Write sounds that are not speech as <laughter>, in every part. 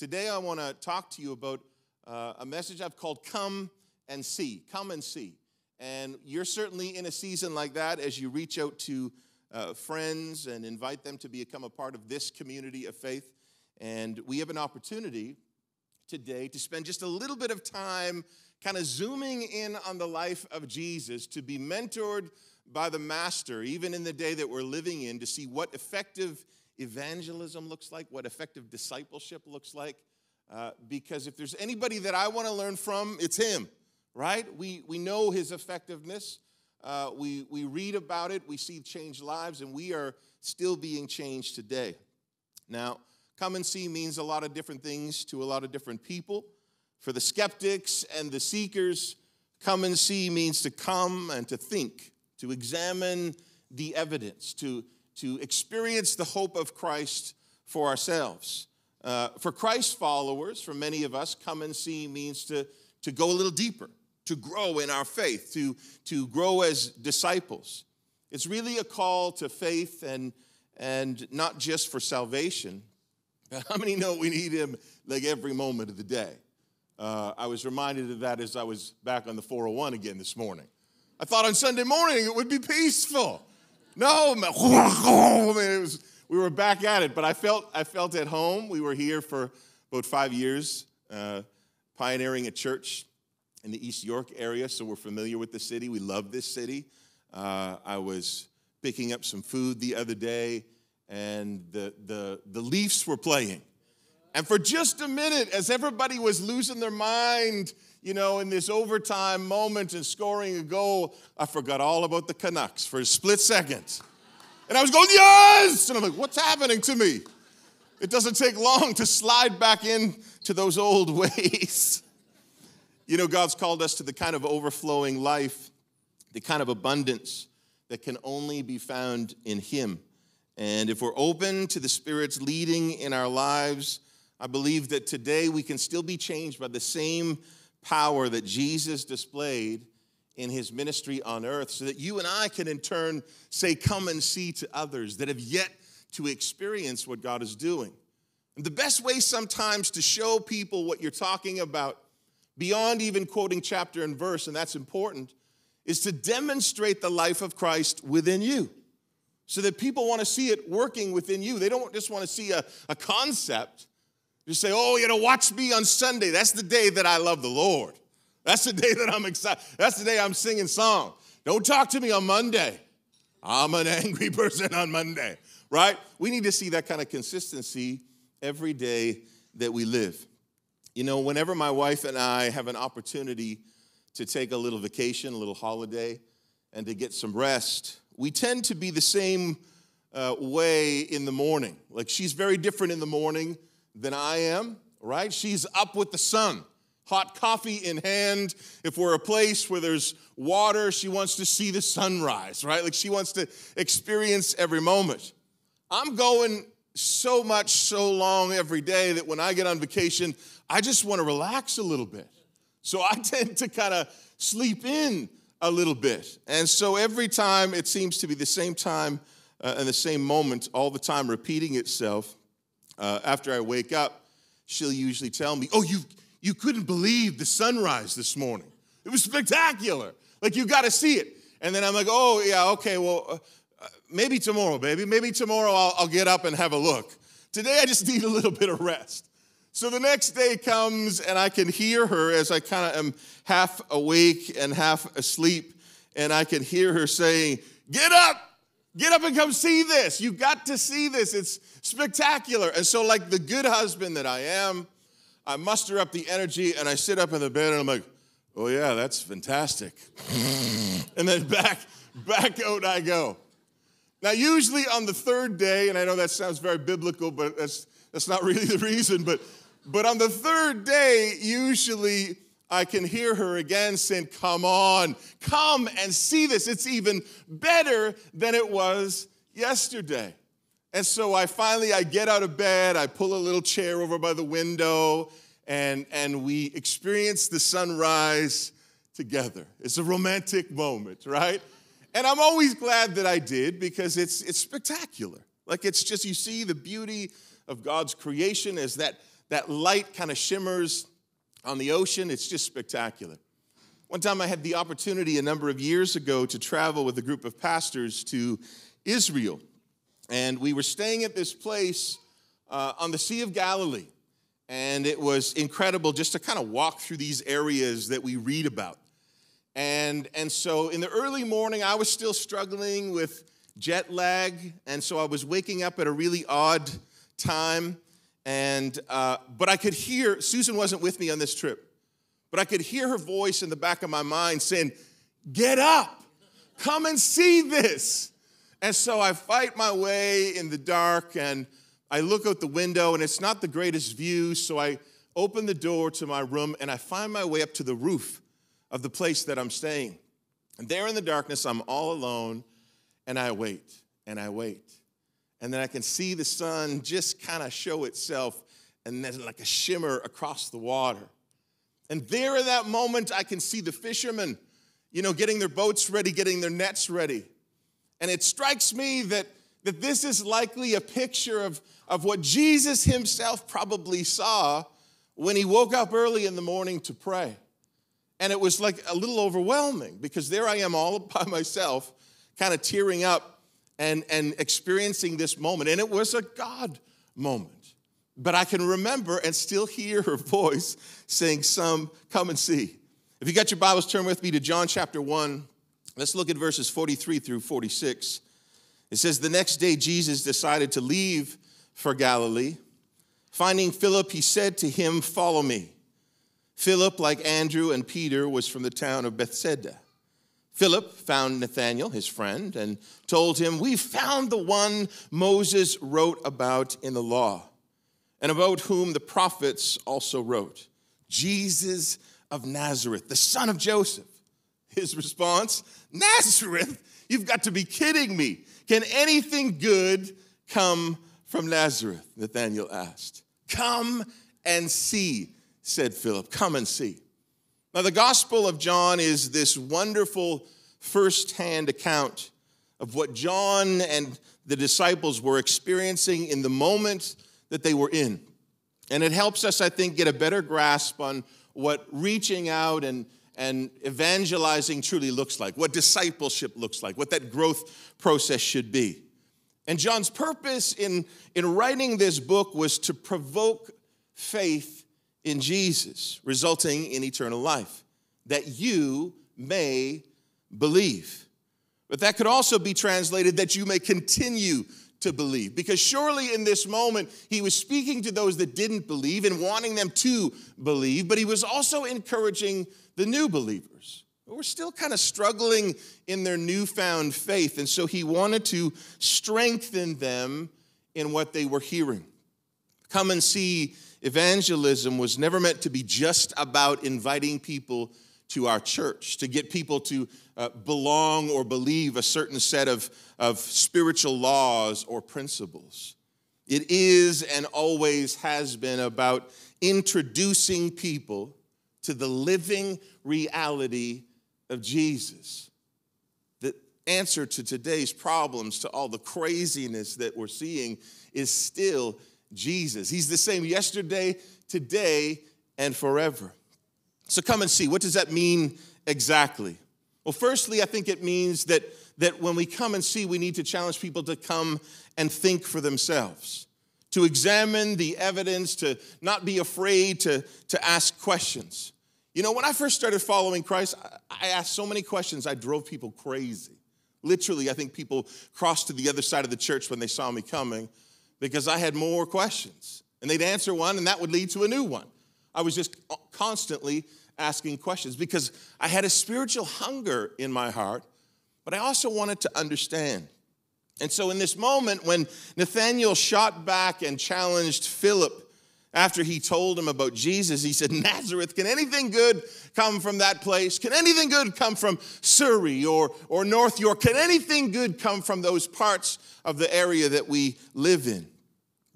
Today, I want to talk to you about uh, a message I've called Come and See. Come and See. And you're certainly in a season like that as you reach out to uh, friends and invite them to become a part of this community of faith. And we have an opportunity today to spend just a little bit of time kind of zooming in on the life of Jesus to be mentored by the Master, even in the day that we're living in, to see what effective evangelism looks like, what effective discipleship looks like. Uh, because if there's anybody that I want to learn from, it's him, right? We, we know his effectiveness. Uh, we, we read about it, we see changed lives, and we are still being changed today. Now, come and see means a lot of different things to a lot of different people. For the skeptics and the seekers, come and see means to come and to think, to examine the evidence, to, to experience the hope of Christ for ourselves. Uh, for Christ followers, for many of us, come and see means to, to go a little deeper, to grow in our faith, to, to grow as disciples. It's really a call to faith and, and not just for salvation. <laughs> How many know we need Him like every moment of the day? Uh, I was reminded of that as I was back on the 401 again this morning. I thought on Sunday morning it would be peaceful. No, <laughs> was, we were back at it, but I felt, I felt at home. We were here for about five years, uh, pioneering a church in the East York area, so we're familiar with the city. We love this city. Uh, I was picking up some food the other day, and the, the, the Leafs were playing. And for just a minute, as everybody was losing their mind, you know, in this overtime moment and scoring a goal, I forgot all about the Canucks for a split second. And I was going, yes! And I'm like, what's happening to me? It doesn't take long to slide back in to those old <laughs> ways. You know, God's called us to the kind of overflowing life, the kind of abundance that can only be found in Him. And if we're open to the Spirit's leading in our lives, I believe that today we can still be changed by the same power that Jesus displayed in his ministry on earth so that you and I can in turn say, Come and see to others that have yet to experience what God is doing. And the best way sometimes to show people what you're talking about, beyond even quoting chapter and verse, and that's important, is to demonstrate the life of Christ within you so that people want to see it working within you. They don't just want to see a, a concept. Just say, oh, you know, watch me on Sunday. That's the day that I love the Lord. That's the <laughs> day that I'm excited. That's the day I'm singing song. Don't talk to me on Monday. I'm an angry <laughs> person on Monday, right? We need to see that kind of consistency every day that we live. You know, whenever my wife and I have an opportunity to take a little vacation, a little holiday, and to get some rest, we tend to be the same uh, way in the morning. Like she's very different in the morning than I am, right? She's up with the sun hot coffee in hand. If we're a place where there's water, she wants to see the sunrise, right? Like she wants to experience every moment. I'm going so much, so long every day that when I get on vacation, I just want to relax a little bit. So I <laughs> tend to kind of sleep in a little bit. And so every time it seems to be the same time uh, and the same moment, all the time repeating itself. Uh, after I wake up, she'll usually tell me, Oh, you've, you couldn't believe the sunrise this morning. It was spectacular. Like, you got to see it. And then I'm like, oh, yeah, okay, well, uh, uh, maybe tomorrow, baby. Maybe tomorrow I'll, I'll get up and have a look. Today I just <laughs> need a little bit of rest. So the next day comes and I can hear her as I kind of am half awake and half asleep. And I can hear her saying, Get up, get up and come see this. You've got to see this. It's spectacular. And so, like the good husband that I am, I muster up the energy and I sit up in the bed and I'm like, oh yeah, that's fantastic. <laughs> and then back, back out I go. Now, usually on the third day, and I know that sounds very biblical, but that's, that's not really the reason, but, but on the third day, usually I can hear her again saying, Come on, come and see this. It's even better than it was yesterday. And so I finally I get out of bed, I pull a little chair over by the window, and, and we experience the sunrise together. It's a romantic moment, right? And I'm always glad that I did because it's, it's spectacular. Like it's just, you see the beauty of God's creation as that, that light kind of shimmers on the ocean. It's just spectacular. One time I had the opportunity a number of years ago to travel with a group of pastors to Israel. And we were staying at this place uh, on the Sea of Galilee. And it was incredible just to kind of walk through these areas that we read about. And, and so in the early morning, I was still struggling with jet lag. And so I was waking up at a really odd time. And, uh, but I could hear, Susan wasn't with me on this trip, but I could hear her voice in the back of my mind saying, Get up, come and see this. And so I fight my way in the dark and I look out the window and it's not the greatest view. So I open the door to my room and I find my way up to the roof of the place that I'm staying. And there in the darkness, I'm all alone and I wait and I wait. And then I can see the sun just kind of show itself and there's like a shimmer across the water. And there in that moment, I can see the fishermen, you know, getting their boats ready, getting their nets ready. And it strikes me that, that this is likely a picture of, of what Jesus himself probably saw when he woke up early in the morning to pray. And it was like a little overwhelming because there I am all <laughs> by myself, kind of tearing up and, and experiencing this moment. And it was a God moment. But I can remember and still hear her voice saying, Some, come and see. If you got your Bibles, turn with me to John chapter 1. Let's look at verses 43 through 46. It says, The next day Jesus decided to leave for Galilee. Finding Philip, he said to him, Follow me. Philip, like Andrew and Peter, was from the town of Bethsaida. Philip found Nathanael, his friend, and told him, We found the one Moses wrote about in the law, and about whom the prophets also wrote Jesus of Nazareth, the son of Joseph. His response Nazareth? You've got to be kidding me. Can anything good come from Nazareth? Nathanael asked. Come and see, said Philip. Come and see. Now, the Gospel of John is this wonderful first-hand account of what John and the disciples were experiencing in the moment that they were in. And it helps us, I think, get a better grasp on what reaching out and and evangelizing truly looks like, what discipleship looks like, what that growth process should be. And John's purpose in, in writing this book was to provoke faith in Jesus, resulting in eternal life, that you may believe. But that could also be translated that you may continue to believe. Because surely in this moment, he was speaking to those that didn't believe and wanting them to believe, but he was also encouraging the new believers. We're still kind of struggling in their newfound faith, and so he wanted to strengthen them in what they were hearing. Come and see evangelism was never meant to be just about inviting people to our church, to get people to uh, belong or believe a certain set of, of spiritual laws or principles. It is and always has been about introducing people to the living reality of Jesus. The answer to today's problems, to all the craziness that we're seeing, is still Jesus. He's the same yesterday, today, and forever. So come and see. What does that mean exactly? Well, firstly, I think it means that, that when we come and see, we need to challenge people to come and think for themselves to examine the evidence, to not be afraid to, to ask questions. You know, when I first started following Christ, I asked so many questions, I drove people crazy. Literally, I think people crossed to the other side of the church when they saw me coming because I had more questions. And they'd answer one, and that would lead to a new one. I was just constantly asking questions because I had a spiritual hunger in my heart, but I also wanted to understand. And so, in this moment, when Nathaniel shot back and challenged Philip after he told him about Jesus, he said, Nazareth, can anything good come from that place? Can anything good come from Surrey or, or North York? Can anything good come from those parts of the area that we live in?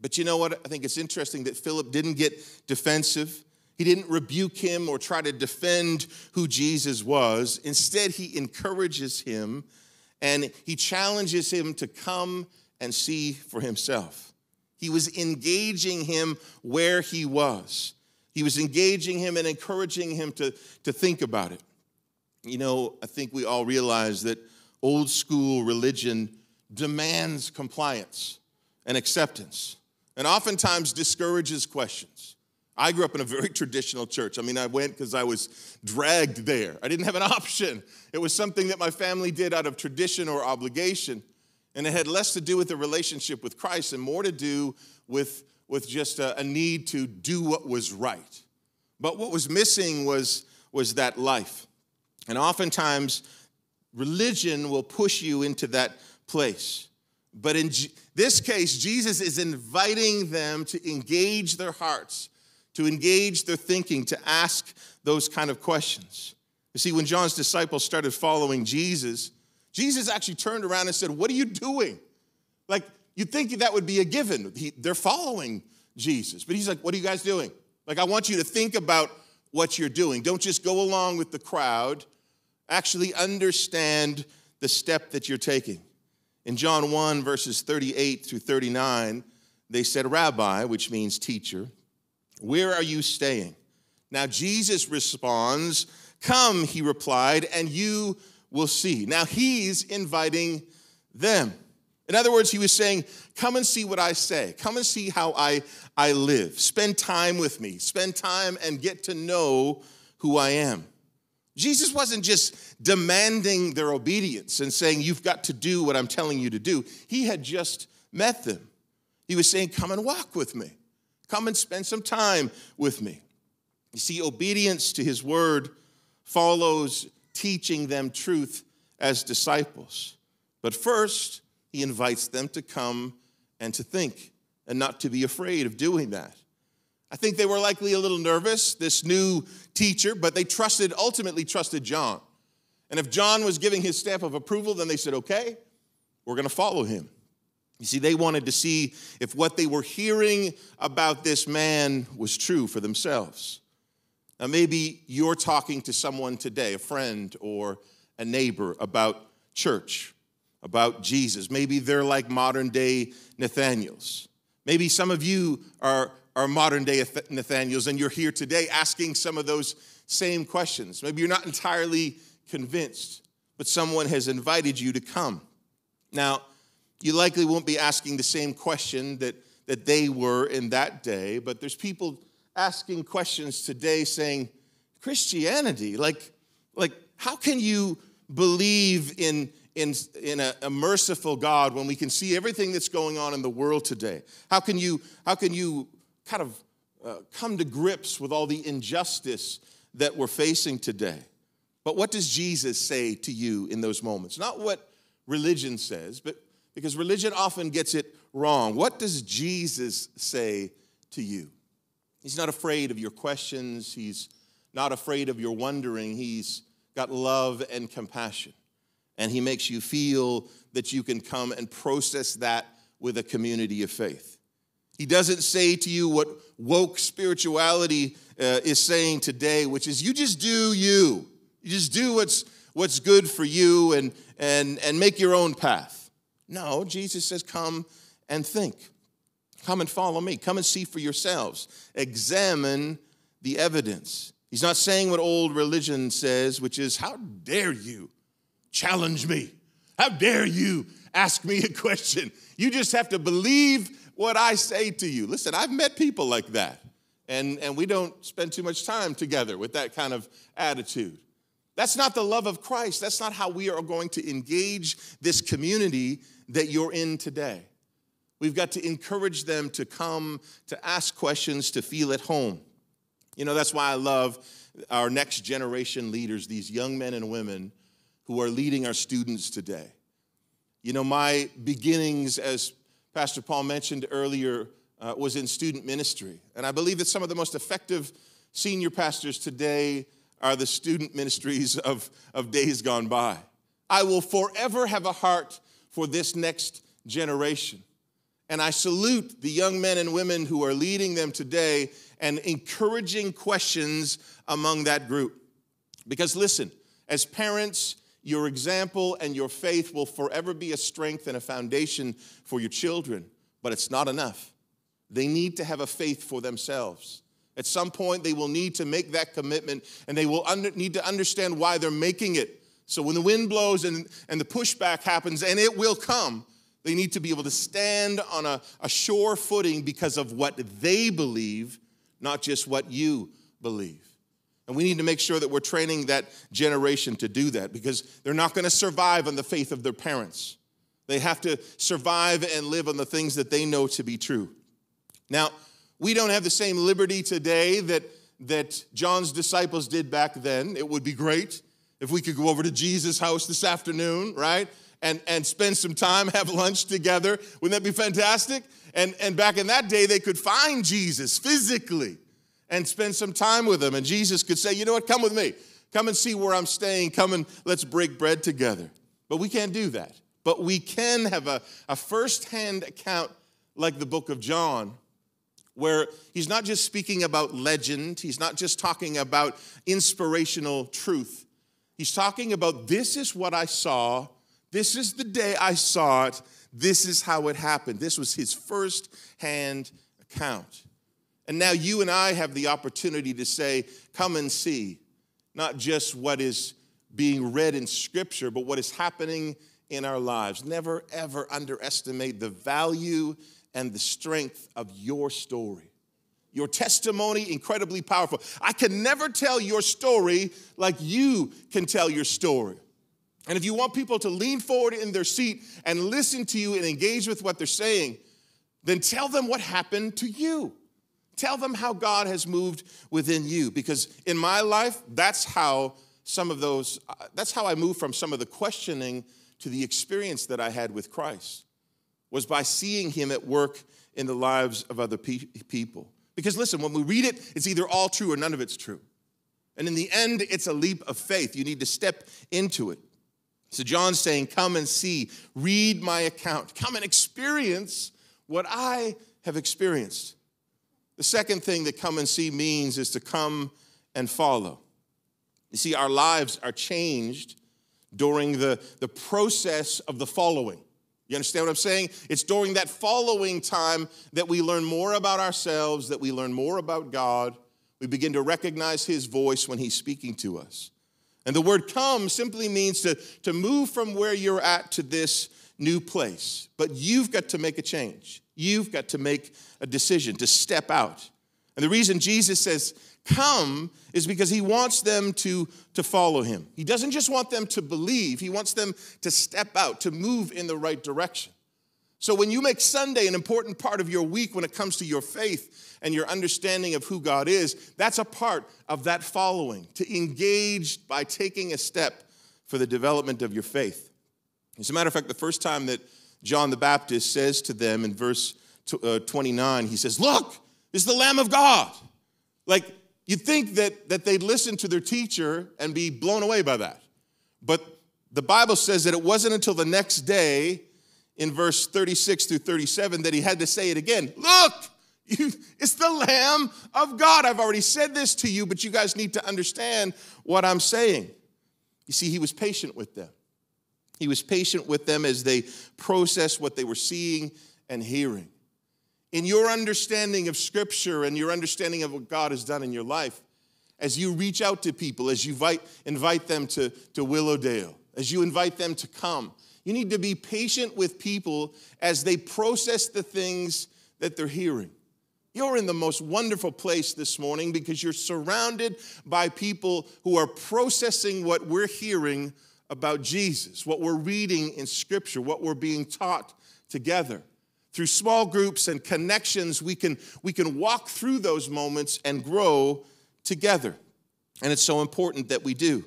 But you know what? I think it's interesting that Philip didn't get defensive. He didn't rebuke him or try to defend who Jesus was. Instead, he encourages him and he challenges him to come and see for himself. He was engaging him where he was. He was engaging him and encouraging him to, to think about it. You know, I think we all realize that old school religion demands compliance and acceptance and oftentimes discourages questions. I grew up in a very <laughs> traditional church. I mean, I went because I was dragged there. I didn't have an <laughs> option. It was something that my family did out of tradition or obligation. And it had less to do with the relationship with Christ and more to do with, with just a, a need to do what was right. But what was missing was, was that life. And oftentimes, religion will push you into that place. But in G- this case, Jesus is inviting them to engage their hearts, to engage their thinking, to ask those kind of questions. You see, when John's disciples started following Jesus, Jesus actually turned around and said, What are you doing? Like, you'd think that would be a given. He, they're following Jesus. But he's like, What are you guys doing? Like, I want you to think about what you're doing. Don't just go along with the crowd. Actually, understand the step that you're taking. In John 1, verses 38 through 39, they said, Rabbi, which means teacher, where are you staying? Now, Jesus responds, Come, he replied, and you will see. Now, he's inviting them. In other words, he was saying, Come and see what I say. Come and see how I, I live. Spend time with me. Spend time and get to know who I am. Jesus wasn't just demanding their obedience and saying, You've got to do what I'm telling you to do. He had just met them. He was saying, Come and walk with me. Come and spend some time with me. You see, obedience to his word follows teaching them truth as disciples. But first, he invites them to come and to think and not to be afraid of doing that. I think they were likely a little nervous, this new teacher, but they trusted, ultimately trusted John. And if John was giving his stamp of approval, then they said, okay, we're going to follow him. You see, they wanted to see if what they were hearing about this man was true for themselves. Now, maybe you're talking to someone today, a friend or a neighbor, about church, about Jesus. Maybe they're like modern day Nathaniels. Maybe some of you are are modern day Nathaniels, and you're here today asking some of those same questions. Maybe you're not entirely convinced, but someone has invited you to come. Now, you likely won't be asking the same question that, that they were in that day, but there's people asking questions today saying, Christianity, like, like how can you believe in, in, in a, a, merciful God when we can see everything that's going on in the world today? How can you, how can you kind of uh, come to grips with all the injustice that we're facing today. But what does Jesus say to you in those moments? Not what religion says, but because religion often gets it wrong. What does Jesus say to you? He's not afraid of your questions, he's not afraid of your wondering. He's got love and compassion. And he makes you feel that you can come and process that with a community of faith. He doesn't say to you what woke spirituality uh, is saying today, which is you just do you. You just do what's, what's good for you and, and, and make your own path. No, Jesus says, come and think. Come and follow me. Come and see for yourselves. Examine the evidence. He's not saying what old religion says, which is, How dare you challenge me? How dare you ask me a <laughs> question? You just have to believe what I say to you. Listen, I've met people like that, and, and we don't spend too much time together with that kind of attitude. That's not the love of Christ. That's not how we are going to engage this community that you're in today. We've got to encourage them to come, to ask questions, to feel at home. You know, that's why I love our next generation leaders, these young men and women who are leading our students today. You know, my beginnings as Pastor Paul mentioned earlier uh, was in student ministry. And I believe that some of the most effective senior pastors today are the student <laughs> ministries of, of days gone by. I will forever have a heart for this next generation. And I salute the young men and women who are leading them today and encouraging questions among that group. Because listen, as parents, your example and your faith will forever be a strength and a foundation for your children, but it's not enough. They need to have a faith for themselves. At some point, they will need to make that commitment and they will under, need to understand why they're making it. So when the wind blows and, and the pushback happens, and it will come, they need to be able to stand on a, a sure footing because of what they believe, not just what you believe. And we need to make sure that we're training that generation to do that because they're not going to survive on the faith of their parents. They have to survive and live on the things that they know to be true. Now, we don't have the same liberty today that, that John's disciples did back then. It would be great if we could go over to Jesus' house this afternoon, right? And, and spend some time, <laughs> have lunch together. Wouldn't that be fantastic? And, and back in that day, they could find Jesus physically and spend some time with him. And Jesus could say, You know what? Come with me. Come and see where I'm staying. Come and let's break bread together. But we can't do that. But we can have a, a firsthand account like the book of John where he's not just speaking about legend, he's not just talking about inspirational truth. He's talking about this is what I saw, this is the day I saw it, this is how it happened. This was his first hand account. And now you and I have the opportunity to say, come and see, not just what is being read in Scripture, but what is happening in our lives. Never, ever underestimate the value and the strength of your story. Your testimony, incredibly powerful. I can never tell your story like you can tell your story. And if you want people to lean forward in their seat and listen to you and engage with what they're saying, then tell them what happened to you. Tell them how God has moved within you. Because in my life, that's how some of those, that's how I moved from some of the questioning to the experience that I had with Christ was by seeing him at work in the lives of other pe- people. Because listen, when we read it, it's either all true or none of it's true. And in the end, it's a leap of faith. You need to step into it. So John's saying, Come and see, read my account, come and experience what I have experienced. The second thing that come and see means is to come and follow. You see, our lives are changed during the, the process of the following. You understand what I'm saying? It's during that following time that we learn more about ourselves, that we learn more about God. We begin to recognize His voice when He's speaking to us. And the word come simply means to, to move from where you're at to this new place. But you've got to make a change. You've got to make a decision to step out. And the reason Jesus says, come is because he wants them to, to follow him. He doesn't just want them to believe, he wants them to step out, to move in the right direction. So when you make Sunday an important part of your week when it comes to your faith and your understanding of who God is, that's a part of that following, to engage by taking a step for the development of your faith. As a matter of fact, the first time that John the Baptist says to them in verse uh, 29, he says, Look, it's the Lamb of God. Like, You'd think that, that they'd listen to their teacher and be blown away by that. But the Bible says that it wasn't until the next day, in verse 36 through 37, that he had to say it again. Look, it's the Lamb of God. I've already said this to you, but you guys need to understand what I'm saying. You see, he was patient with them. He was patient with them as they processed what they were seeing and hearing in your understanding of Scripture and your understanding of what God has done in your life, as you reach out to people, as you invite, invite them to, to Willowdale, as you invite them to come, you need to be patient with people as they process the things that they're hearing. You're in the most wonderful place this morning because you're surrounded by people who are processing what we're hearing about Jesus, what we're reading in Scripture, what we're being taught together through small groups and connections, we can, we can walk through those moments and grow together. And it's so important that we do.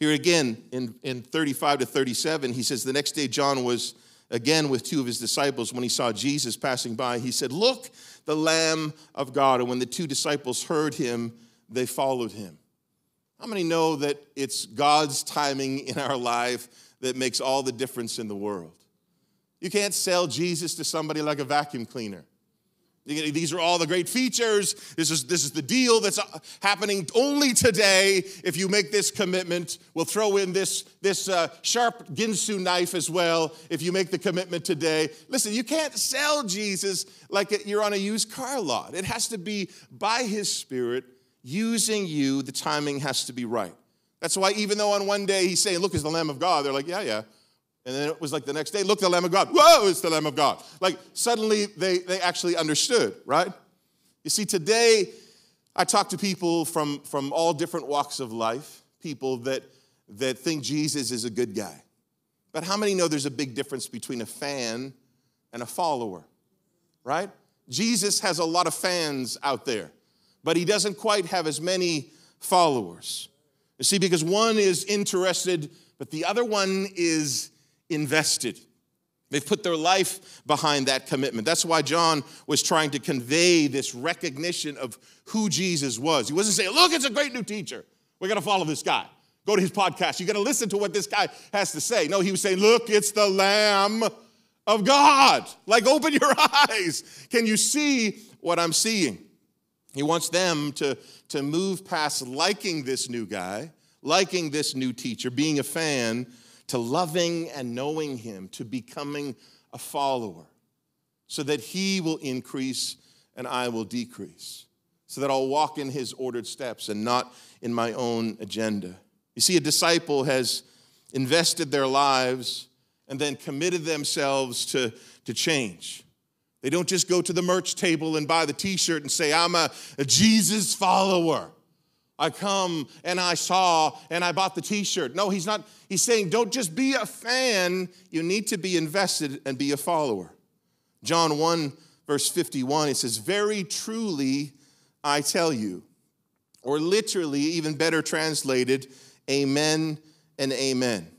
Here again, in, in 35 to 37, he says, The next day, John was again with two of his disciples when he saw Jesus passing by. He said, Look, the Lamb of God. And when the two disciples heard him, they followed him. How many know that it's God's timing in our life that makes all the difference in the world? You can't sell Jesus to somebody like a vacuum cleaner. These are all the great features. This is, this is the deal that's uh, happening only today. If you make this commitment, we'll throw in this, this uh, sharp Ginsu knife as well if you make the commitment today. Listen, you can't sell Jesus like you're on a used car lot. It has to be by his Spirit using you. The timing has to be right. That's why, even though on one day he's saying, Look, it's the Lamb of God, they're like, Yeah, yeah. And then it was like the next day, look, the Lamb of God. Whoa, it's the Lamb of God. Like suddenly they, they actually understood, right? You see, today I talk to people from, from all different walks of life, people that, that think Jesus is a good guy. But how many know there's a big difference between a fan and a follower, right? Jesus has a lot of fans out there, but he doesn't quite have as many followers. You see, because one is interested, but the other one is invested. They've put their life behind that commitment. That's why John was trying to convey this recognition of who Jesus was. He wasn't saying, Look, it's a great new teacher. We're going to follow this guy. Go to his podcast. You're going to listen to what this guy has to say. No, he was saying, Look, it's the Lamb of God. Like, open your <laughs> eyes. Can you see what I'm seeing? He wants them to, to move past liking this new guy, liking this new teacher, being a fan, to loving and knowing Him, to becoming a follower, so that He will increase and I will decrease, so that I'll walk in His ordered steps and not in my own agenda. You see, a disciple has invested their lives and then committed themselves to, to change. They don't just go to the merch table and buy the t shirt and say, I'm a, a Jesus follower. I come and I saw and I bought the t shirt. No, he's not. He's saying, don't just be a fan, you need to be invested and be a follower. John 1, verse 51, it says, Very truly I tell you, or literally, even better translated, Amen and Amen.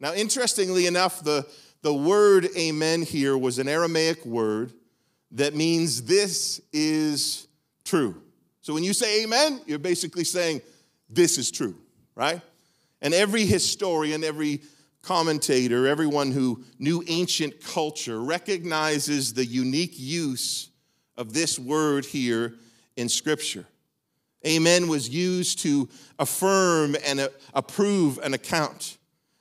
Now, interestingly enough, the, the word amen here was an Aramaic word that means this is true. So when you say amen, you're basically saying this is true, right? And every historian, every commentator, everyone who knew ancient culture recognizes the unique use of this word here in Scripture. Amen was used to affirm and approve an account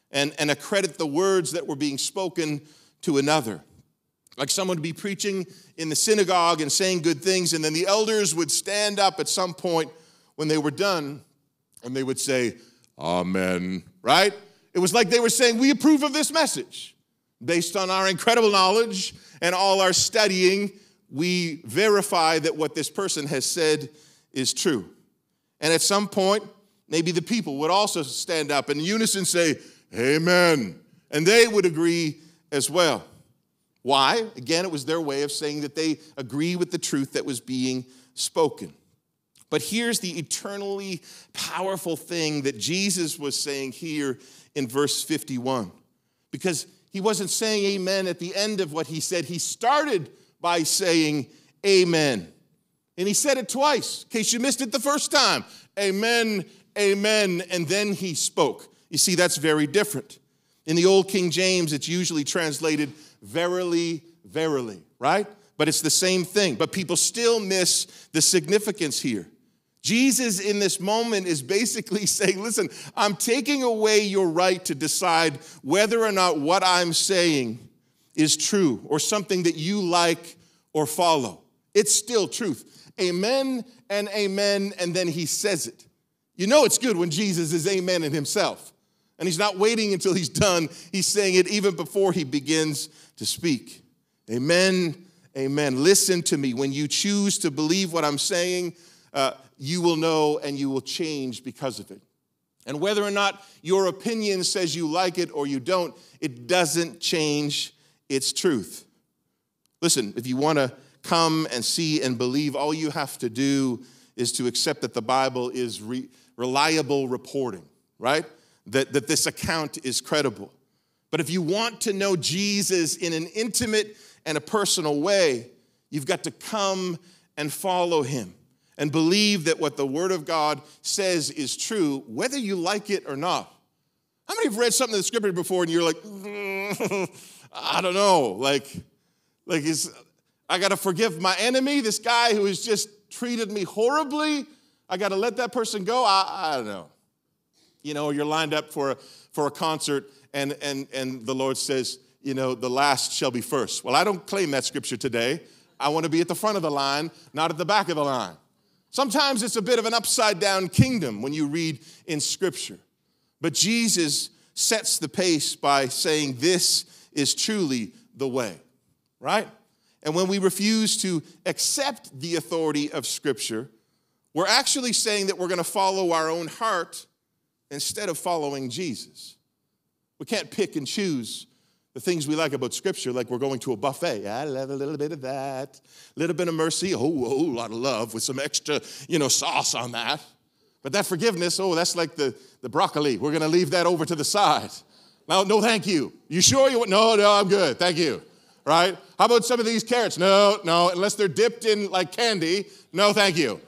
and, and accredit the words that were being spoken to another. Like someone would be preaching in the synagogue and saying good things, and then the elders would stand up at some point when they were done and they would say, Amen, right? It was like they were saying, We approve of this message. Based on our incredible knowledge and all our studying, we verify that what this person has said is true. And at some point, maybe the people would also stand up in unison say, Amen. And they would agree as well. Why? Again, it was their way of saying that they agree with the truth that was being spoken. But here's the eternally powerful thing that Jesus was saying here in verse 51. Because he wasn't saying amen at the end of what he said, he started by saying amen. And he said it twice, in case you missed it the first time. Amen, amen. And then he spoke. You see, that's very different. In the Old King James, it's usually translated verily, verily, right? But it's the same thing. But people still miss the significance here. Jesus, in this moment, is basically <laughs> saying, Listen, I'm taking away your right to decide whether or not what I'm saying is true or something that you like or follow. It's still truth. Amen and amen. And then he says it. You know it's good when Jesus is amen in himself. And he's not waiting until he's done, he's saying it even before he begins to speak. Amen. Amen. Listen to me. When you choose to believe what I'm saying, uh, you will know and you will change because of it. And whether or not your opinion says you like it or you don't, it doesn't change its truth. Listen, if you want to come and see and believe, all you have to do is to accept that the Bible is re- reliable reporting, right? That, that this account is credible. But if you want to know Jesus in an intimate and a personal way, you've got to come and follow him and believe that what the Word of God says is true, whether you like it or not. How many have read something in the scripture before and you're like, <laughs> I don't know, like, like is I got to forgive my enemy, this guy who has just treated me horribly. I got to let that person go. I, I don't know. You know, you're lined up for a, for a concert and, and, and the Lord says, you know, the last shall be first. Well, I don't claim that scripture today. I want to be at the front of the line, not at the back of the line. Sometimes it's a bit of an upside down kingdom when you read in scripture. But Jesus sets the pace by saying, This is truly the way, right? And when we refuse to accept the authority of Scripture, we're actually saying that we're going to follow our own heart instead of following Jesus. We can't pick and choose the things we like about Scripture, like we're going to a buffet. I love a little bit of that, a little bit of mercy, oh, oh a whole lot of love with some extra, you know, sauce on that. But that forgiveness, oh, that's like the, the broccoli. We're going to leave that over to the side. No, no, thank you. You sure you? Want? No, no, I'm good. Thank you. Right? How about some of these carrots? No, no, unless they're dipped in like candy. No, thank you.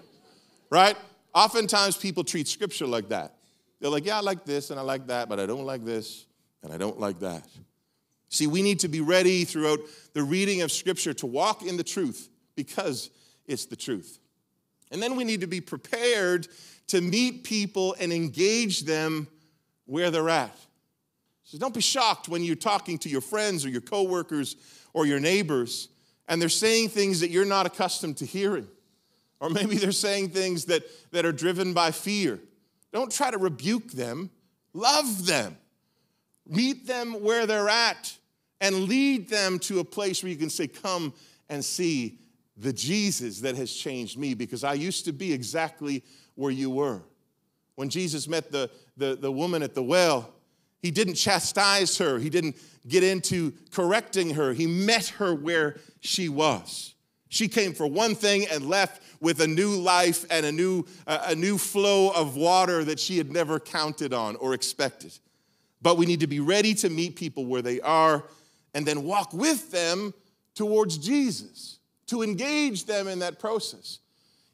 Right? Oftentimes people treat scripture like that. They're like, yeah, I like this and I like that, but I don't like this and I don't like that. See, we need to be ready throughout the reading of scripture to walk in the truth because it's the truth. And then we need to be prepared to meet people and engage them where they're at. So don't be shocked when you're talking to your friends or your coworkers or your neighbors and they're saying things that you're not accustomed to hearing. Or maybe they're saying things that, that are driven by fear. Don't try to rebuke them, love them. Meet them where they're at and lead them to a place where you can say, Come and see the Jesus that has changed me because I used to be exactly where you were. When Jesus met the, the, the woman at the well, he didn't chastise her, he didn't get into correcting her. He met her where she was. She came for one thing and left with a new life and a new, a new flow of water that she had never counted on or expected. But we need to be ready to meet people where they are and then walk with them towards Jesus, to engage them in that process.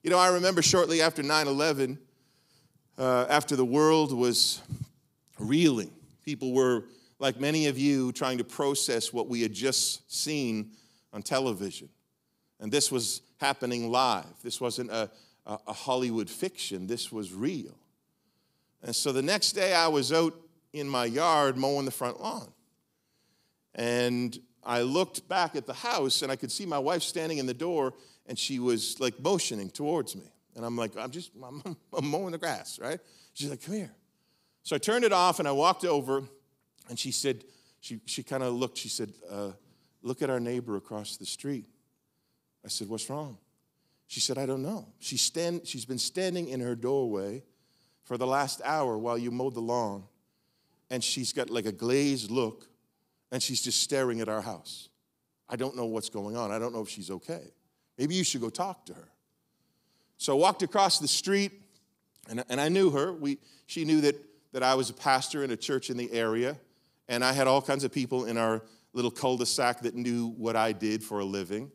You know, I remember shortly after 9 11, uh, after the world was reeling, people were, like many of you, trying to process what we had just seen on television. And this was happening live. This wasn't a, a Hollywood fiction, this was real. And so the next day, I was out in my yard mowing the front lawn. And I looked back at the house and I could see my wife standing in the door and she was like motioning towards me. And I'm like, I'm just, I'm, <laughs> I'm mowing the grass, right? She's like, come here. So I turned it off and I walked over and she said, she, she kind of looked, she said, uh, look at our neighbor across the street. I said, what's wrong? She said, I don't know. She's, stand, she's been standing in her doorway for the last hour while you mowed the lawn, and she's got like a glazed look and she's just staring at our house. I don't know what's going on. I don't know if she's okay. Maybe you should go talk to her. So I walked across the street, and, and I knew her. We, she knew that, that I was a pastor in a church in the area, and I had all kinds of people in our little cul de sac that knew what I did for a living.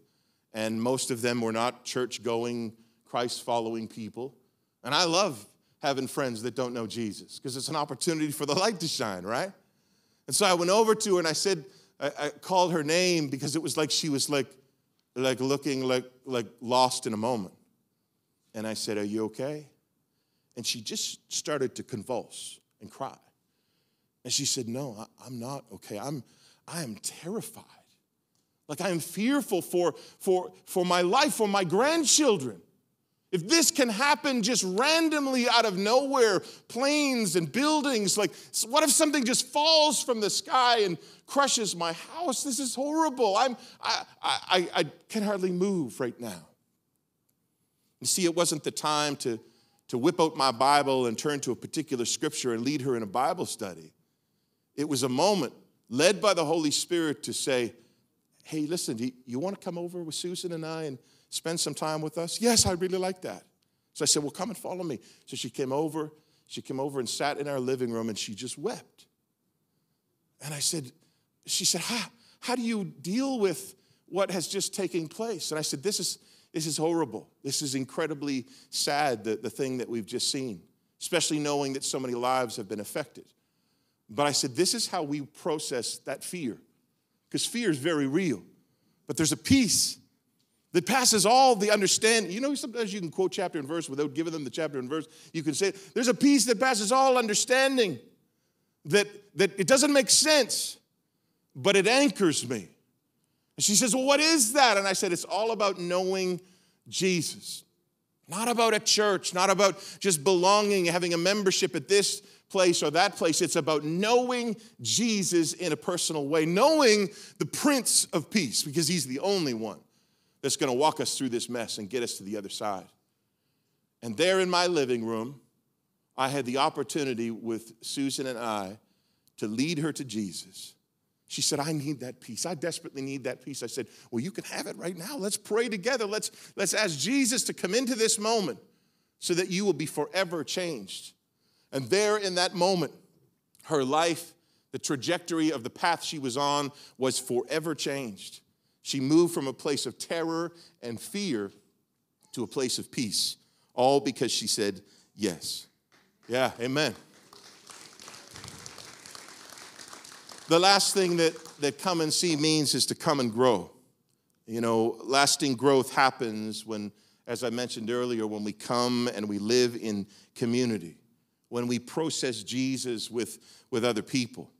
And most of them were not church going, Christ following people. And I love having friends that don't know Jesus because it's an opportunity for the <laughs> light to shine, right? And so I went over to her and I said, I, I called her name because it was like she was like, like looking like, like lost in a moment. And I said, Are you okay? And she just started to convulse and cry. And she said, No, I, am not okay. I'm, I am terrified. Like I am fearful for, for, for my life, for my grandchildren. If this can happen just randomly out of nowhere, planes and buildings, like what if something just falls from the sky and crushes my house? This is horrible. I'm, I, I, I can hardly move right now. You see, it wasn't the time to, to whip out my Bible and turn to a particular scripture and lead her in a Bible study. It was a moment led by the Holy Spirit to say, Hey, listen, you, you want to come over with Susan and I and spend some time with us? Yes, I really like that. So I said, Well, come and follow me. So she came over. She came over and sat in our living room and she just wept. And I said, She said, How, how do you deal with what has just taken place? And I said, This is, this is horrible. This is incredibly sad, the, the thing that we've just seen, especially knowing that so many lives have been affected. But I said, This is how we process that fear, because fear is very real. But there's a peace that passes all the understanding. You know, sometimes you can quote chapter and verse without giving them the chapter and verse. You can say, There's a peace that passes all understanding, that, that it doesn't make sense, but it anchors me. And she says, Well, what is that? And I said, It's all about knowing Jesus. Not about a church, not about just belonging, having a membership at this place or that place. It's about knowing Jesus in a personal way, knowing the Prince of Peace, because he's the only one that's going to walk us through this mess and get us to the other side. And there in my living room, I had the opportunity with Susan and I to lead her to Jesus. She said, I need that peace. I desperately need that peace. I said, Well, you can have it right now. Let's pray together. Let's, let's ask Jesus to come into this moment so that you will be forever changed. And there in that moment, her life, the trajectory of the path she was on, was forever changed. She moved from a place of terror and fear to a place of peace, all because she said yes. Yeah, amen. The last thing that, that come and see means is to come and grow. You know, lasting growth happens when, as I mentioned earlier, when we come and we live in community, when we process Jesus with, with other people.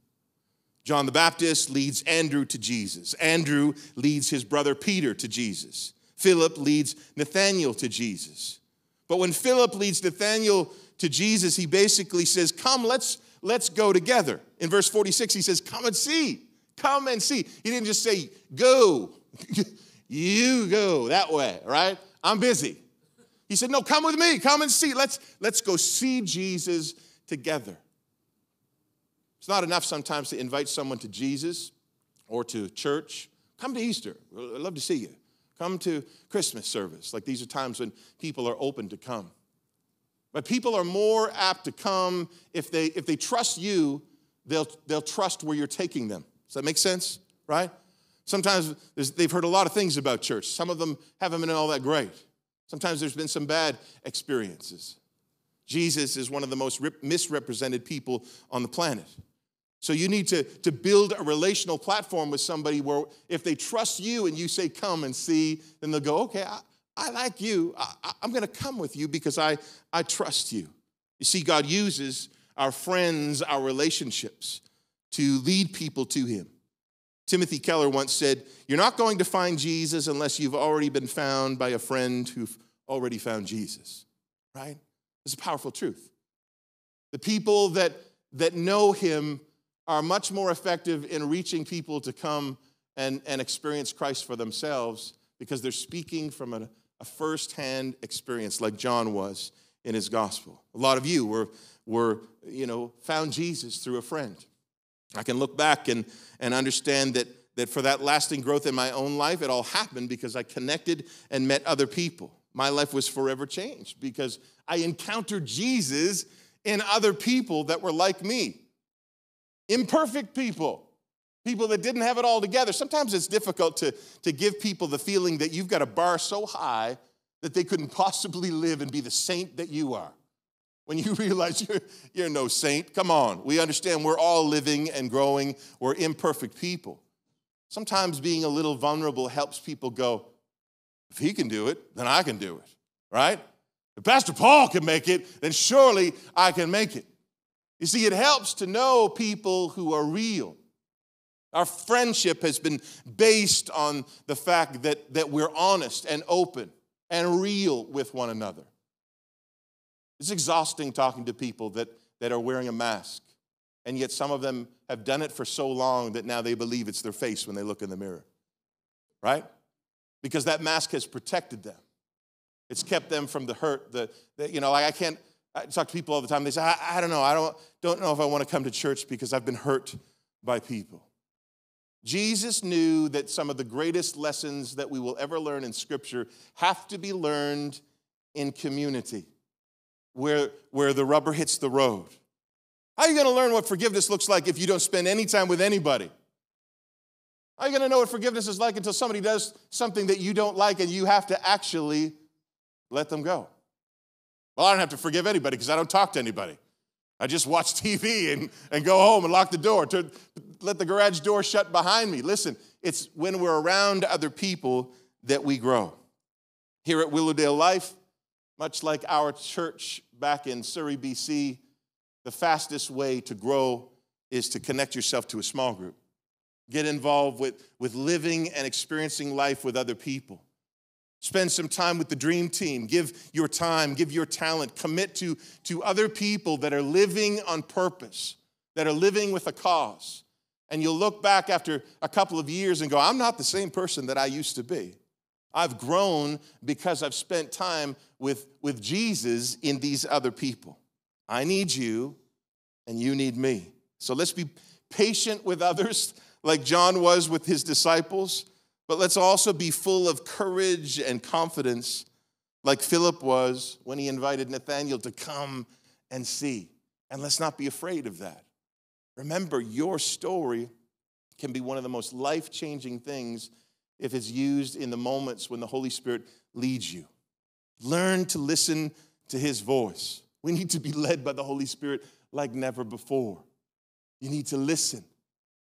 John the Baptist leads Andrew to Jesus. Andrew leads his brother Peter to Jesus. Philip leads Nathanael to Jesus. But when Philip leads Nathanael to Jesus, he basically says, Come, let's, let's go together. In verse 46, he says, Come and see. Come and see. He didn't just say, Go. <laughs> you go that way, right? I'm busy. He said, No, come with me. Come and see. Let's, let's go see Jesus together. It's not enough sometimes to invite someone to Jesus or to church. Come to Easter. I'd love to see you. Come to Christmas service. Like these are times when people are open to come. But people are more apt to come if they if they trust you, they'll they'll trust where you're taking them. Does that make sense? Right? Sometimes they've heard a lot of things about church. Some of them haven't been all that great. Sometimes there's been some bad experiences. Jesus is one of the most misrepresented people on the planet. So you need to, to build a relational platform with somebody where if they trust you and you say, come and see, then they'll go, okay, I, I like you. I, am going to come with you because I, I trust you. You see, God uses our friends, our relationships to lead people to Him. Timothy Keller once said, You're not going to find Jesus unless you've already been found by a friend who've already found Jesus, right? It's a powerful truth. The people that, that know Him are much more effective in reaching people to come and, and experience Christ for themselves because they're speaking from a, a firsthand experience like John was in his gospel. A lot of you were, were you know, found Jesus through a friend. I can look back and, and understand that, that for that lasting growth in my own life, it all happened because I connected and met other people. My life was forever changed because I encountered Jesus in other people that were like me imperfect people, people that didn't have it all together. Sometimes it's difficult to, to give people the feeling that you've got a bar so high that they couldn't <laughs> possibly live and be the saint that you are. When you <laughs> realize you're, you're no saint, come on. We understand we're all living and growing, we're imperfect people. Sometimes being a little vulnerable helps people go, if he can do it, then I can do it, right? If Pastor Paul can make it, then surely I can make it. You see, it helps to know people who are real. Our friendship has been based on the fact that, that we're honest and open and real with one another. It's exhausting talking to people that, that are wearing a mask, and yet some of them have done it for so long that now they believe it's their face when they look in the mirror, right? Because that mask has protected them. It's kept them from the hurt. The, the you know, like I can't, I talk to people all the time. They say, I, I don't know. I don't, don't know if I want to come to church because I've been hurt by people. Jesus knew that some of the greatest lessons that we will ever learn in Scripture have to be learned in community, where, where the rubber hits the road. How are you going to learn what forgiveness looks like if you don't spend any time with anybody? How are you going to know what forgiveness is like until somebody does something that you don't like and you have to actually let them go? Well, I don't have to forgive anybody because I don't talk to anybody. I just watch <laughs> TV and, and go home and lock the door, to let the garage door shut behind me. Listen, it's when we're around other people that we grow. Here at Willowdale Life, much like our church back in Surrey, BC, the fastest way to grow is to connect yourself to a small group. Get involved with, with living and experiencing life with other people. Spend some time with the dream team. Give your time, give your talent. Commit to, to other people that are living on purpose, that are living with a cause. And you'll look back after a couple of years and go, I'm not the same person that I used to be. I've grown because I've spent time with, with Jesus in these other people. I need you, and you need me. So let's be patient with others <laughs> like John was with his disciples, but let's also be full of courage and confidence like Philip was when he invited Nathanael to come and see. And let's not be afraid of that. Remember, your story can be one of the most life changing things if it's used in the moments when the Holy Spirit leads you. Learn to listen to his voice. We need to be led by the Holy Spirit like never before. You need to listen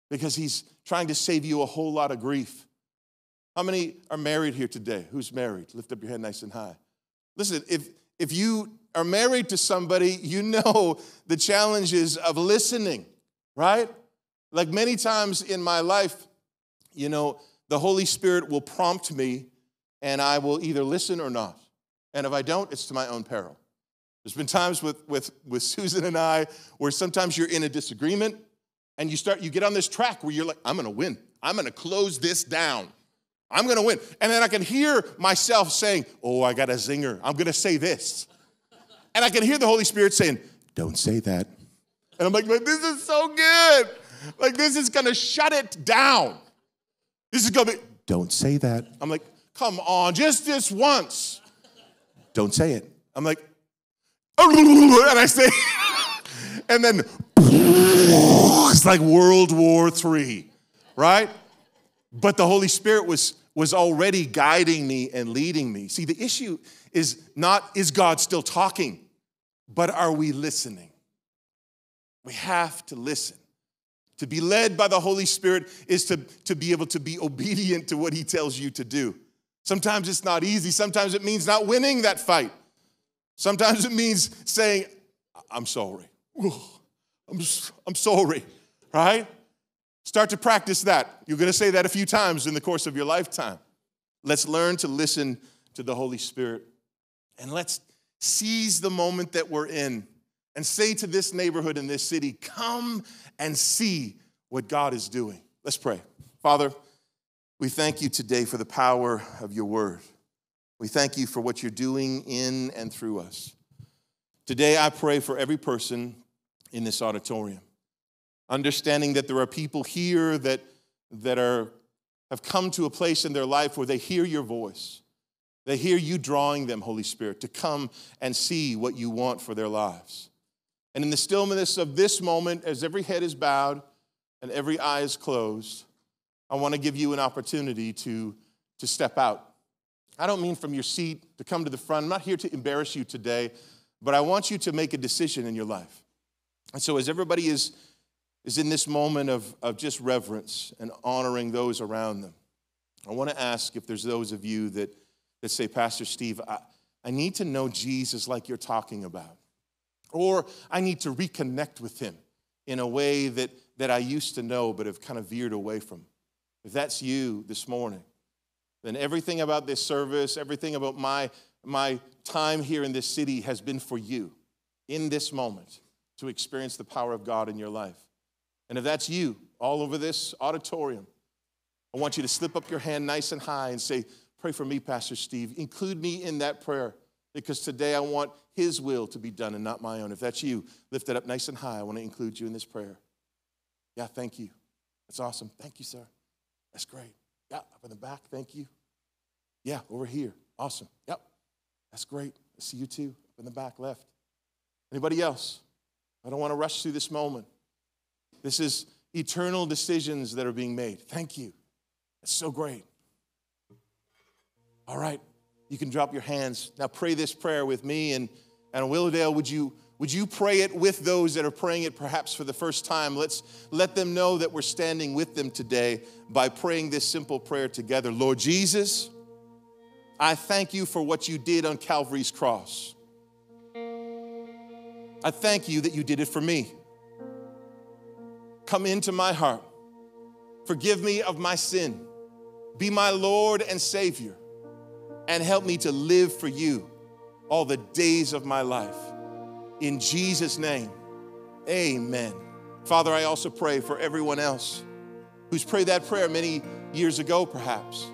because he's trying to save you a whole lot of grief. How many are married here today? Who's married? Lift up your head nice and high. Listen, if, if you are married to somebody, you know <laughs> the challenges of listening, right? Like many times in my life, you know, the Holy Spirit will prompt me and I will either listen or not. And if I don't, it's to my own peril. There's been times with, with, with <laughs> Susan and I where sometimes you're in a disagreement and you start, you get on this track where you're like, I'm gonna win. I'm gonna close this down. I'm gonna win. And then I can hear myself saying, Oh, I got a zinger. I'm gonna say this. And I can hear the Holy Spirit saying, Don't say that. And I'm like, This is so good. Like, this is gonna shut it down. This is gonna be, Don't say that. I'm like, Come on, just this once. Don't say it. I'm like, <laughs> and I say, <laughs> and then <laughs> it's like World War III, right? But the Holy Spirit was, was already guiding me and leading me. See, the issue is not, is God still talking, but are we listening? We have to listen. To be led by the Holy Spirit is to, to be able to be obedient to what He tells you to do. Sometimes it's not easy. Sometimes it means not winning that fight. Sometimes it means saying, I'm sorry. I'm, I'm sorry, right? Start to practice that. You're going to say that a few times in the course of your lifetime. Let's learn to listen to the Holy Spirit and let's seize the moment that we're in and say to this neighborhood and this city, come and see what God is doing. Let's pray. Father, we thank you today for the power of your word. We thank you for what you're doing in and through us. Today, I pray for every person in this auditorium. Understanding that there are people here that, that are, have come to a place in their life where they hear your voice. They hear you drawing them, Holy Spirit, to come and see what you want for their lives. And in the stillness of this moment, as every head is bowed and every eye is closed, I want to give you an opportunity to, to step out. I don't mean from your seat to come to the front. I'm not here to embarrass you today, but I want you to make a decision in your life. And so, as everybody is, is in this moment of, of just reverence and honoring those around them, I want to ask if there's those of you that, that say, Pastor Steve, I, I need to know Jesus like you're talking about. Or I need to reconnect with him in a way that, that I used to know but have kind of veered away from. If that's you this morning, then everything about this service, everything about my, my time here in this city has been for you in this moment to experience the power of God in your life. And if that's you, all over this auditorium, I want you to slip up your hand nice and high and say, Pray for me, Pastor Steve. Include me in that prayer because today I want His will to be done and not my own. If that's you, lift it up nice and high. I want to include you in this prayer. Yeah, thank you. That's awesome. Thank you, sir. That's great. Yeah, up in the back. Thank you. Yeah, over here. Awesome. Yep. That's great. I see you too. Up in the back left. Anybody else? I don't want to rush through this moment. This is eternal decisions that are being made. Thank you. That's so great. All right, you can drop your hands. Now pray this prayer with me and, and Willowdale, would you would you pray it with those that are praying it perhaps for the first time? Let's let them know that we're standing with them today by praying this simple prayer together. Lord Jesus, I thank you for what you did on Calvary's cross. I thank you that you did it for me. Come into my heart. Forgive me of my sin. Be my Lord and Savior. And help me to live for you all the days of my life. In Jesus' name, amen. Father, I also pray for everyone else who's prayed that prayer many years ago, perhaps,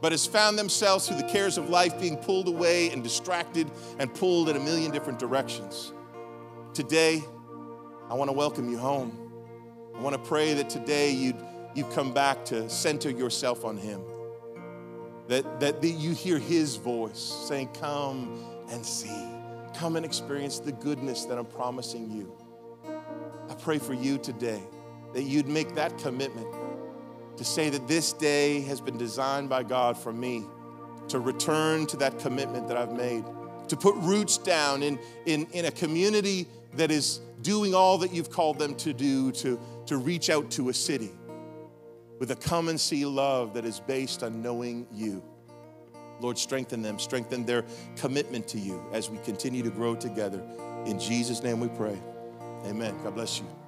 but has found themselves through the cares of life being pulled away and distracted and pulled in a million different directions. Today, I want to welcome you home. I want to pray that today you'd, you come back to center yourself on Him. That, that you hear His voice saying, Come and see. Come and experience the goodness that I'm promising you. I pray for you today that you'd make that commitment to say that this day has been designed by God for me to return to that commitment that I've made, to put roots down in, in, in a community that is doing all that you've called them to do, to, to reach out to a city with a come and see love that is based on knowing you. Lord, strengthen them, strengthen their commitment to you as we continue to grow together. In Jesus' name we pray. Amen. God bless you.